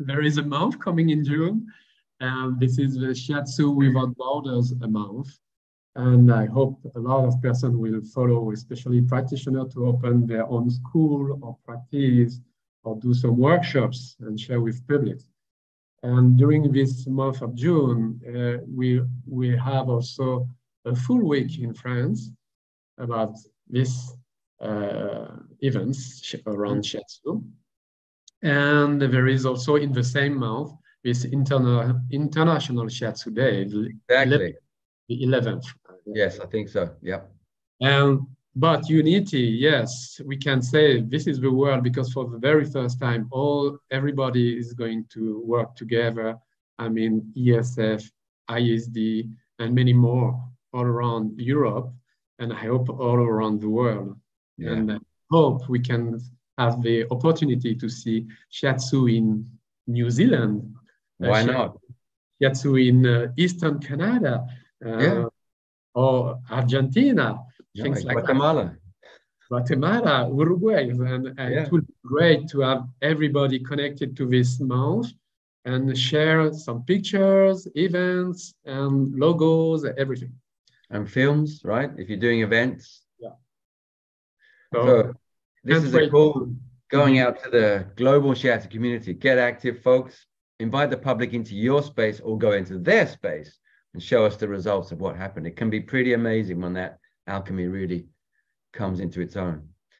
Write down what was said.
there is a month coming in June, and this is the Shiatsu Without Borders month. And I hope a lot of persons will follow, especially practitioners, to open their own school or practice or do some workshops and share with public. And during this month of June, uh, we, we have also a full week in France about this uh, events around Shiatsu. And there is also in the same month this interna international Shiatsu Day. Exactly. The 11th. Yes, I think so. Yeah. And but unity, yes, we can say this is the world because for the very first time, all everybody is going to work together. I mean, ESF, ISD, and many more all around Europe, and I hope all around the world. Yeah. And I hope we can have the opportunity to see shiatsu in New Zealand. Why uh, not? Shiatsu in uh, Eastern Canada. Uh, yeah. Or Argentina yeah, things like Guatemala. That. Guatemala, Uruguay, and, and yeah. it would be great to have everybody connected to this month and share some pictures, events, and logos, everything. And films, right? If you're doing events. Yeah. So, so this is a call going mm-hmm. out to the global Shiatsu community. Get active, folks. Invite the public into your space or go into their space and show us the results of what happened. It can be pretty amazing when that alchemy really comes into its own.